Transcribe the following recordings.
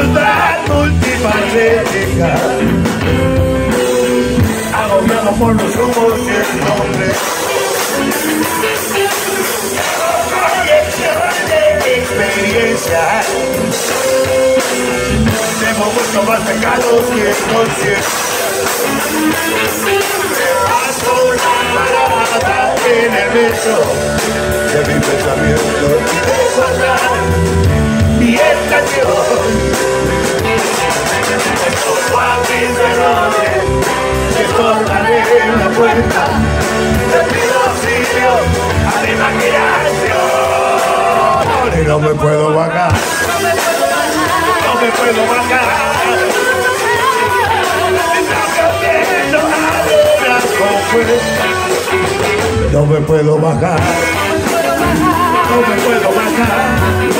verdad multifacética. Hago por los humos y el nombre. Experiencia. Tengo mucho más pecados que conciencia. Paso una parada en el beso de mi pensamiento. Puerta. Le pido auxilio a mi imaginación. Y no me puedo bajar. No me puedo bajar. No me puedo bajar, no me puedo bajar.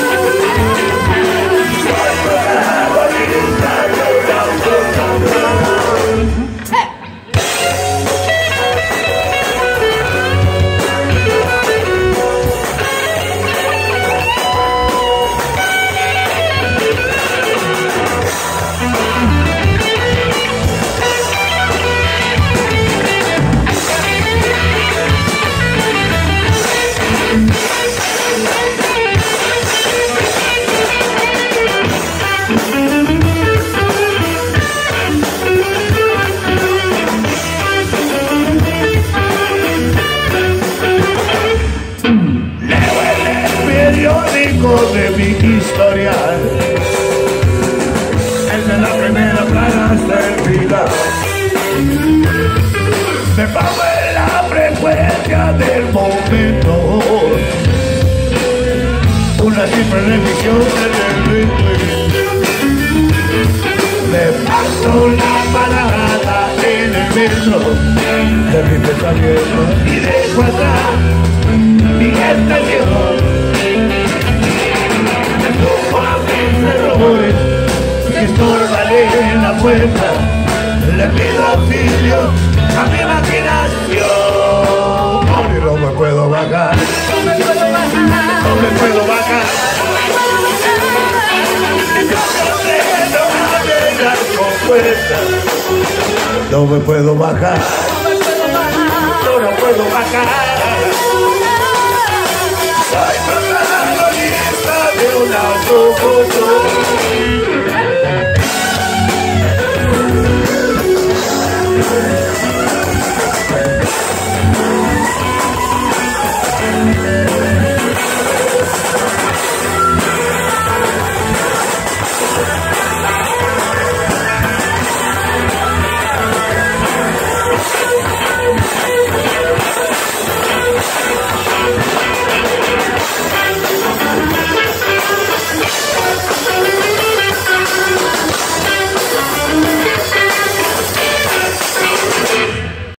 De mi historial. Es de la primera plana el final. Me pongo en la frecuencia del momento. Una simple revisión del ritmo. Me paso la parada en el metro de mi pensamiento y dejo atrás mi estación. Errores que estorbaré en la puerta. Le pido auxilio a mi imaginación. Y no me puedo bajar. No me puedo bajar. No me puedo bajar. No me puedo bajar. No, no puedo bajar. Soy protagonista de una autofoto.